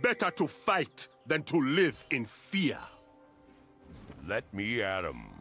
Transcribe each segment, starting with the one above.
Better to fight than to live in fear. Let me at him.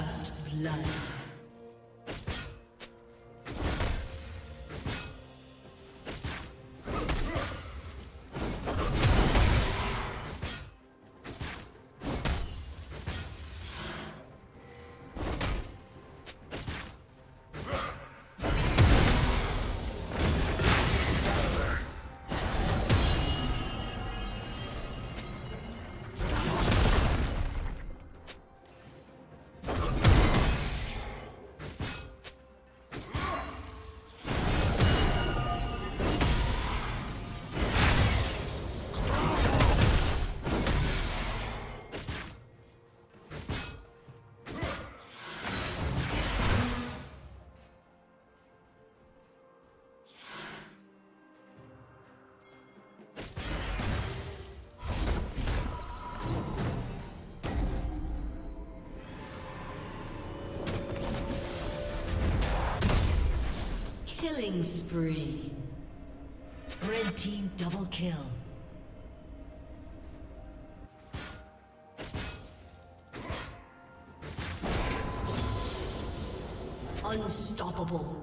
First blood. Killing spree. Red team double kill. Unstoppable.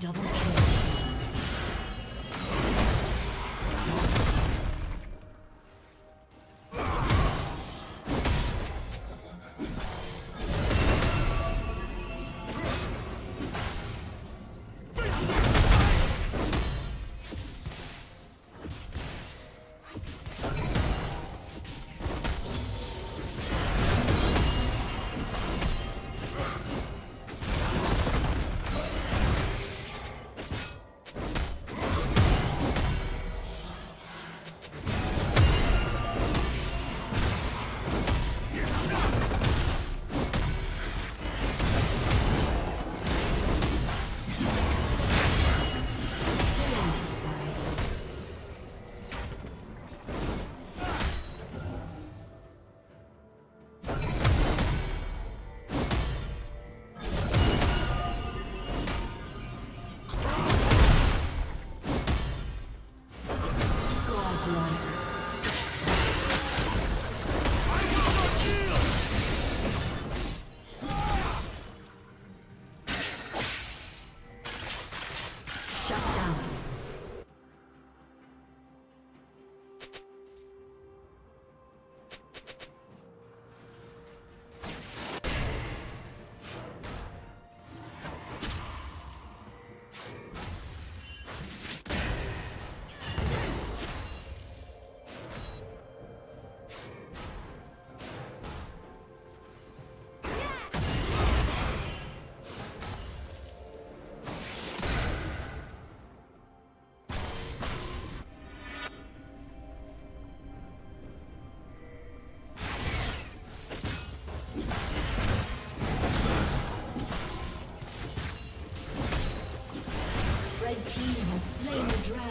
Double kill. life.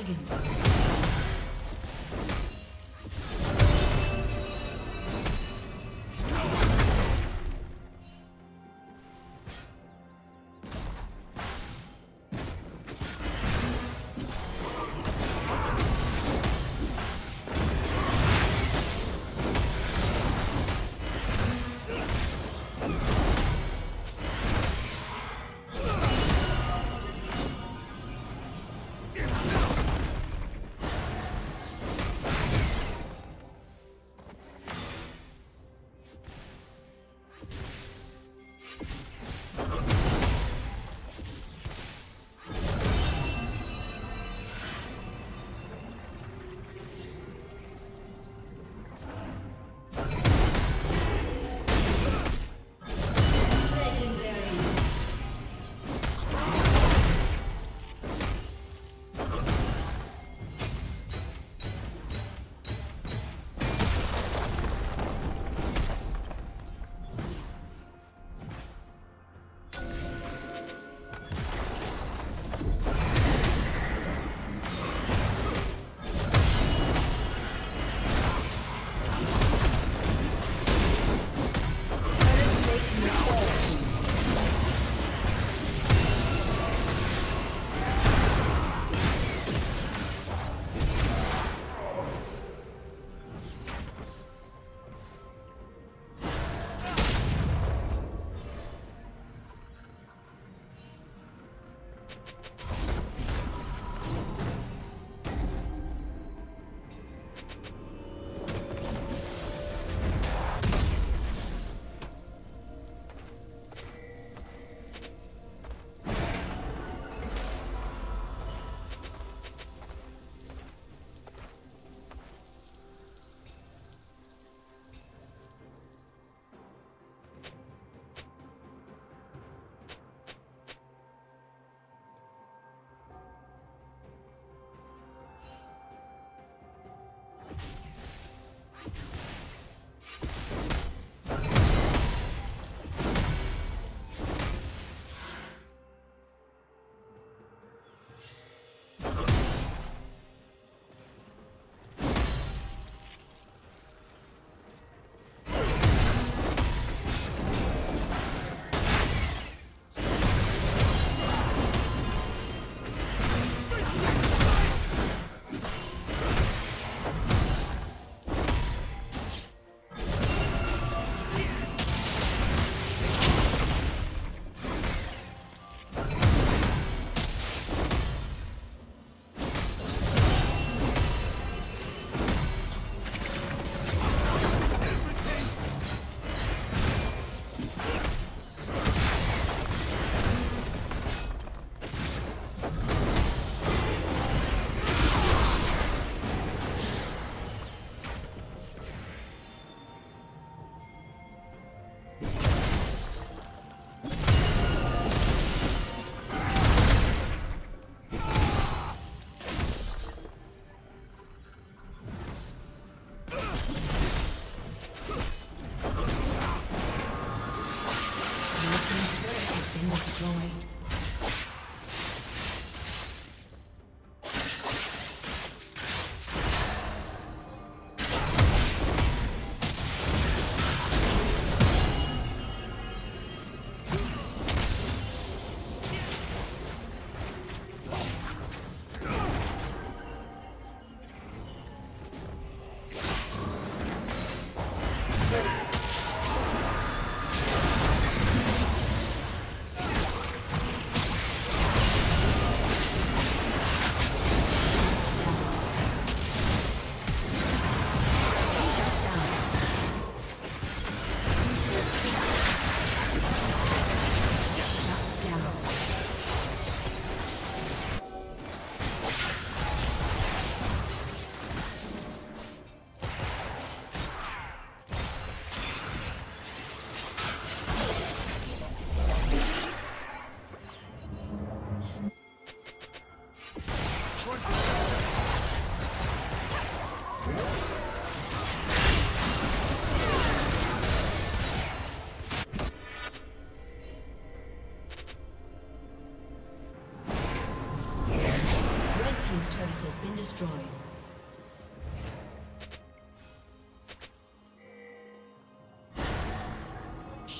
Dominating.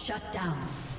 Shut down.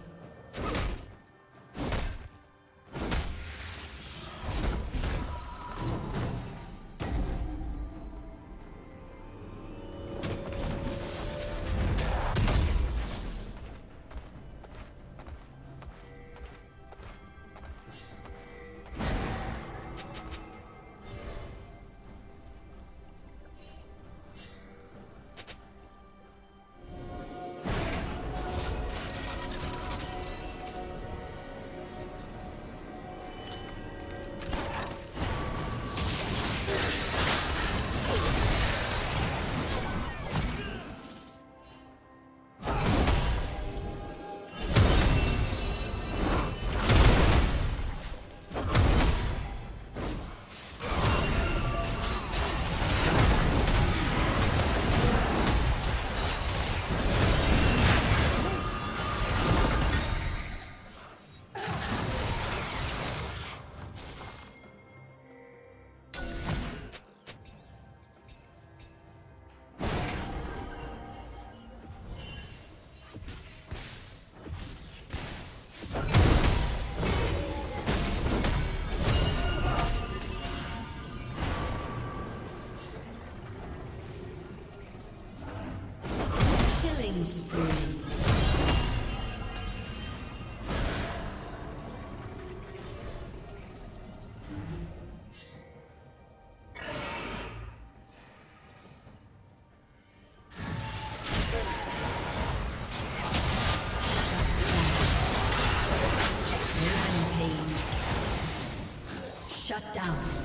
Down.